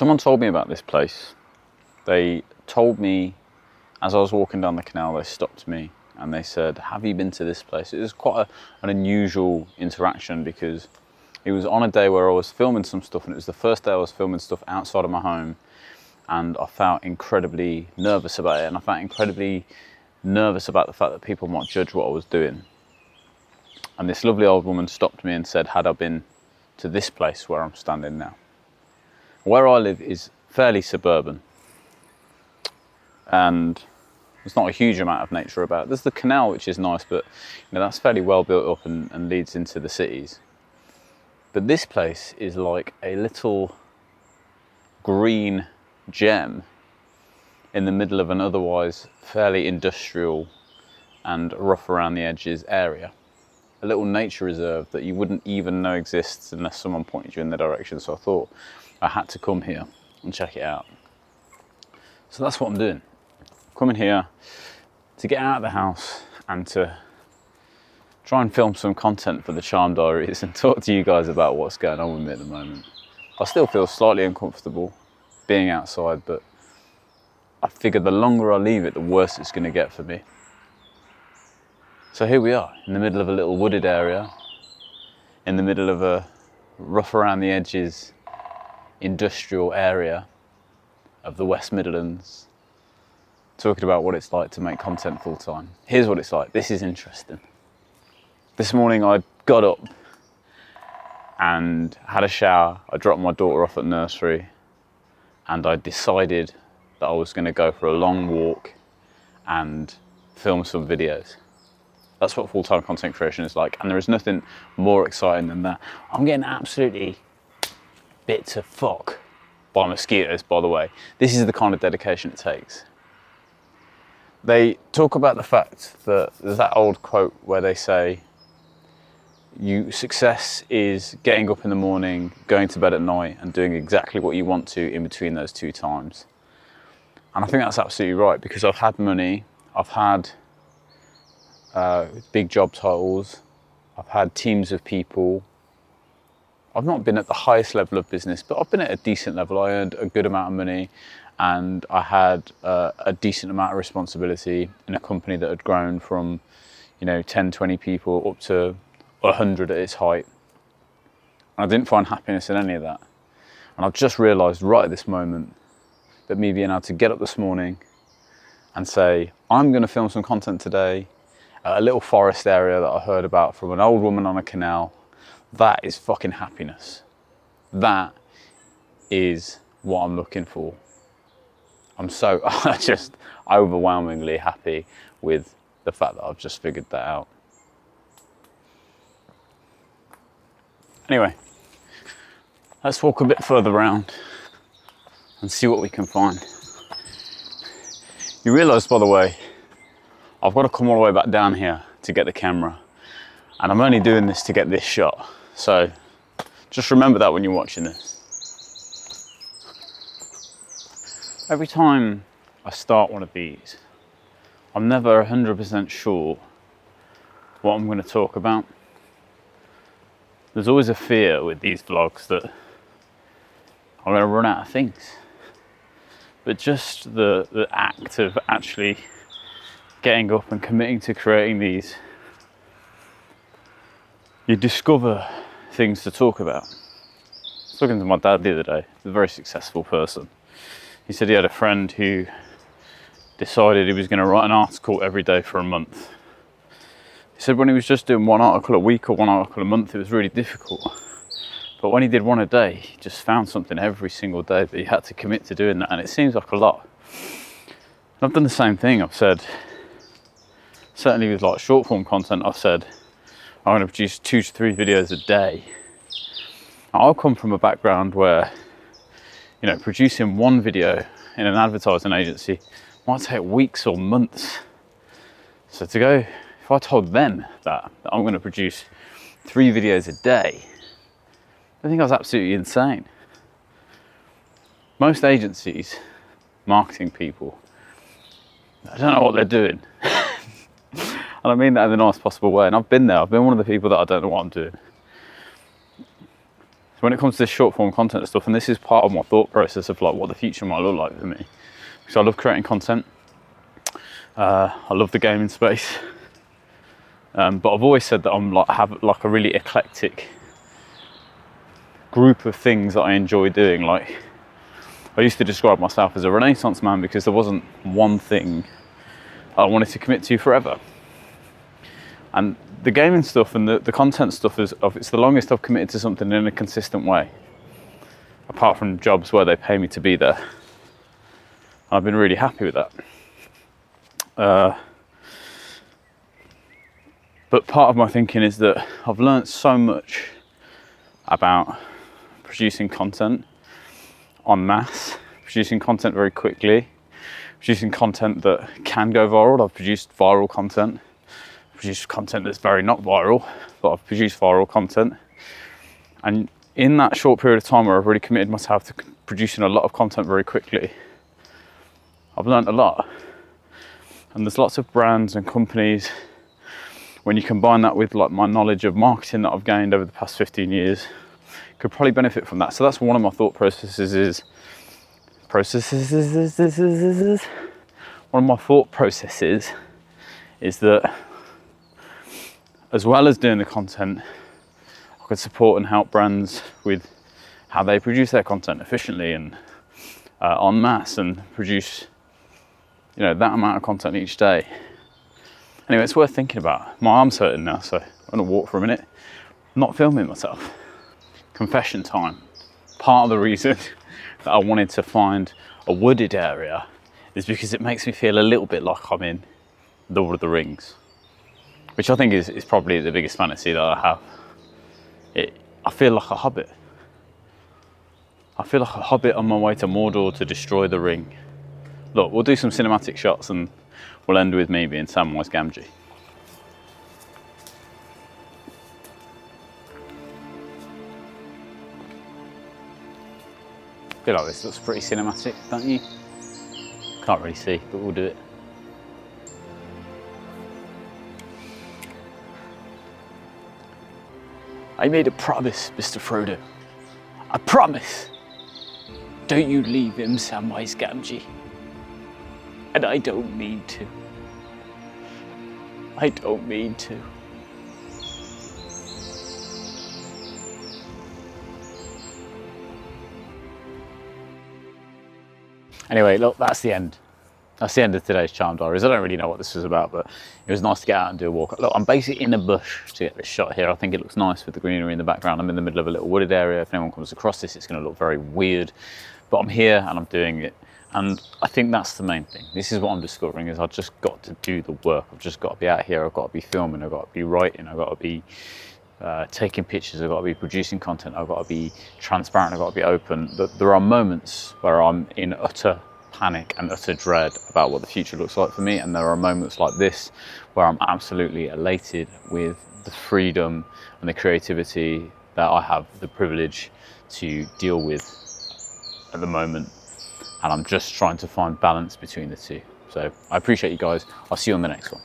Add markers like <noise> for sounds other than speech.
Someone told me about this place. They told me as I was walking down the canal, they stopped me and they said, Have you been to this place? It was quite a, an unusual interaction because it was on a day where I was filming some stuff and it was the first day I was filming stuff outside of my home and I felt incredibly nervous about it and I felt incredibly nervous about the fact that people might judge what I was doing. And this lovely old woman stopped me and said, Had I been to this place where I'm standing now? Where I live is fairly suburban and there's not a huge amount of nature about. There's the canal, which is nice, but you know that's fairly well built up and, and leads into the cities. But this place is like a little green gem in the middle of an otherwise fairly industrial and rough around the edges area. A little nature reserve that you wouldn't even know exists unless someone pointed you in the direction. So I thought I had to come here and check it out. So that's what I'm doing coming here to get out of the house and to try and film some content for the Charm Diaries and <laughs> talk to you guys about what's going on with me at the moment. I still feel slightly uncomfortable being outside, but I figure the longer I leave it, the worse it's going to get for me. So here we are, in the middle of a little wooded area, in the middle of a rough around the edges industrial area of the West Midlands talking about what it's like to make content full time. Here's what it's like. This is interesting. This morning I got up and had a shower. I dropped my daughter off at nursery and I decided that I was going to go for a long walk and film some videos. That's what full time content creation is like. And there is nothing more exciting than that. I'm getting absolutely bit to fuck by mosquitoes, by the way. This is the kind of dedication it takes they talk about the fact that there's that old quote where they say, you success is getting up in the morning, going to bed at night, and doing exactly what you want to in between those two times. And I think that's absolutely right because I've had money, I've had uh, big job titles, I've had teams of people. I've not been at the highest level of business, but I've been at a decent level. I earned a good amount of money and I had uh, a decent amount of responsibility in a company that had grown from, you know, 10, 20 people up to 100 at its height. And I didn't find happiness in any of that. And I've just realised right at this moment that me being able to get up this morning and say, I'm going to film some content today a little forest area that I heard about from an old woman on a canal, that is fucking happiness. That is what I'm looking for. I'm so <laughs> just overwhelmingly happy with the fact that I've just figured that out. Anyway, let's walk a bit further around and see what we can find. You realise, by the way, I've got to come all the way back down here to get the camera, and I'm only doing this to get this shot. So just remember that when you're watching this. Every time I start one of these, I'm never 100% sure what I'm going to talk about. There's always a fear with these vlogs that I'm going to run out of things. But just the, the act of actually getting up and committing to creating these, you discover things to talk about. I was talking to my dad the other day, a very successful person he said he had a friend who decided he was going to write an article every day for a month. He said when he was just doing one article a week or one article a month, it was really difficult. But when he did one a day, he just found something every single day that he had to commit to doing that, and it seems like a lot. And I've done the same thing. I've said, certainly with like short form content, I've said I'm going to produce two to three videos a day. I'll come from a background where you know, producing one video in an advertising agency might take weeks or months. So to go, if I told them that, that I'm going to produce three videos a day, I think I was absolutely insane. Most agencies, marketing people, I don't know what they're doing. <laughs> and I mean that in the nicest possible way. And I've been there. I've been one of the people that I don't know what I'm doing. So when it comes to this short form content stuff, and this is part of my thought process of like what the future might look like for me. Because I love creating content. Uh, I love the gaming space. Um, but I've always said that I'm like have like a really eclectic group of things that I enjoy doing. Like I used to describe myself as a renaissance man because there wasn't one thing I wanted to commit to you forever. And the gaming stuff and the, the content stuff is of it's the longest I've committed to something in a consistent way. Apart from jobs where they pay me to be there. I've been really happy with that. Uh, but part of my thinking is that I've learned so much about producing content on mass, producing content very quickly, producing content that can go viral. I've produced viral content, produced content that's very not viral, but I've produced viral content. And in that short period of time where I've really committed myself to producing a lot of content very quickly, I've learned a lot. And there's lots of brands and companies when you combine that with like my knowledge of marketing that I've gained over the past 15 years, could probably benefit from that. So that's one of my thought processes is processes. One of my thought processes is that as well as doing the content, I could support and help brands with how they produce their content efficiently and uh, en masse and produce you know that amount of content each day Anyway, it's worth thinking about. My arm's hurting now, so I'm gonna walk for a minute. I'm not filming myself. Confession time. Part of the reason <laughs> that I wanted to find a wooded area is because it makes me feel a little bit like I'm in Lord of the Rings, which I think is, is probably the biggest fantasy that I have. It, I feel like a hobbit. I feel like a hobbit on my way to Mordor to destroy the ring. Look, we'll do some cinematic shots and We'll end with me being Samwise Gamgee. I feel like this looks pretty cinematic, don't you? Can't really see, but we'll do it. I made a promise, Mr. Frodo. A promise! Don't you leave him, Samwise Gamgee. And I don't mean to. I don't mean to. Anyway, look, that's the end. That's the end of today's Charm Diaries. I don't really know what this was about, but it was nice to get out and do a walk. Look, I'm basically in a bush to get this shot here. I think it looks nice with the greenery in the background. I'm in the middle of a little wooded area. If anyone comes across this, it's going to look very weird. But I'm here and I'm doing it and I think that's the main thing. This is what I'm discovering is I've just got to do the work. I've just got to be out here. I've got to be filming. I've got to be writing. I've got to be uh, taking pictures. I've got to be producing content. I've got to be transparent. I've got to be open. There are moments where I'm in utter panic and utter dread about what the future looks like for me. And there are moments like this where I'm absolutely elated with the freedom and the creativity that I have the privilege to deal with at the moment and I'm just trying to find balance between the two. So I appreciate you guys. I'll see you on the next one.